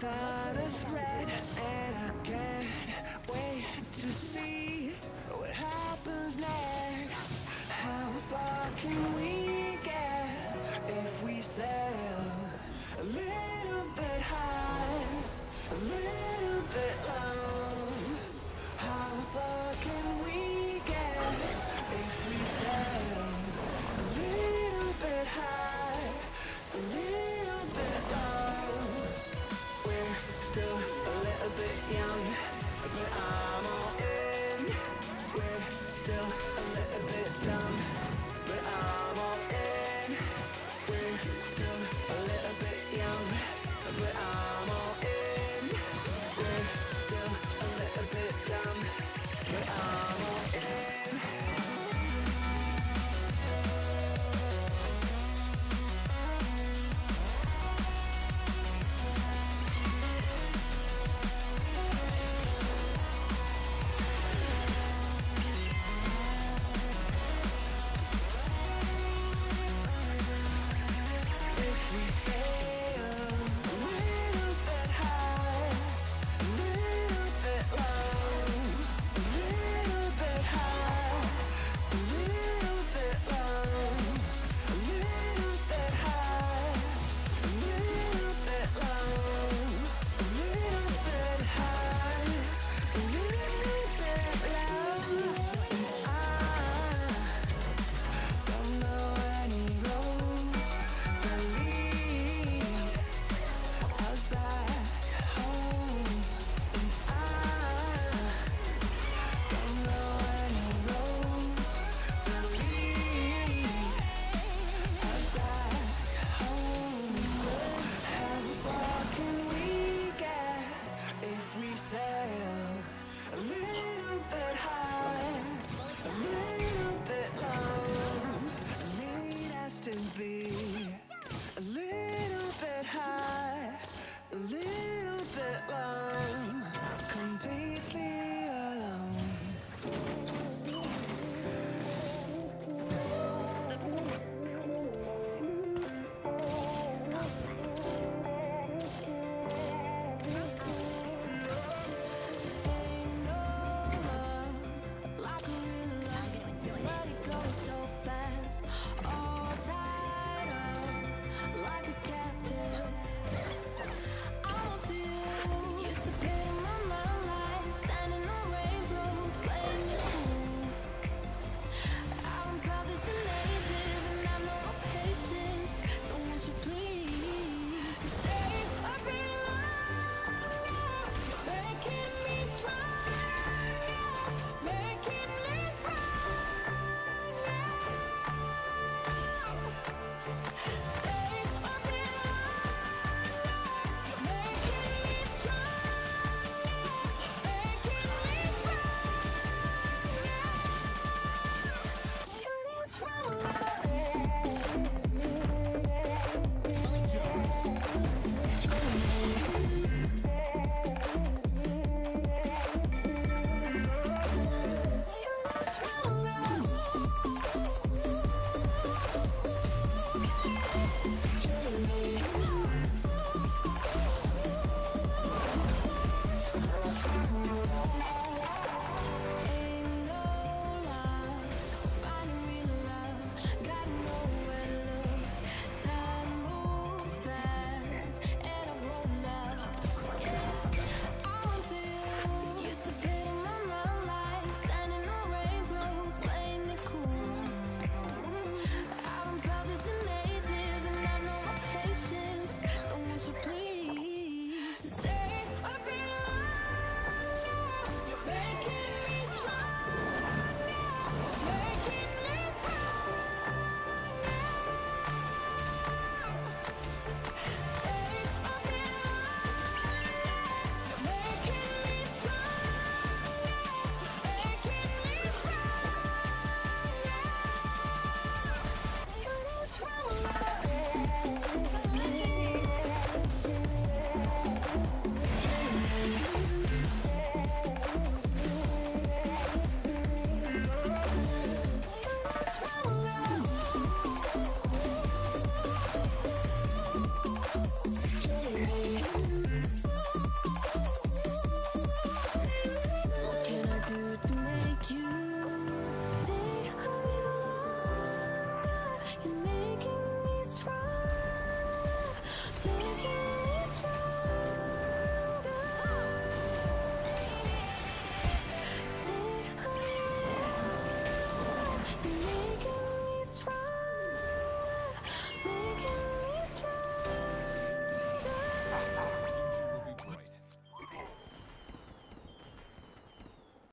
without a thread And I can't wait to see what happens next. How far can we get if we sail a little bit high, a little bit low? um,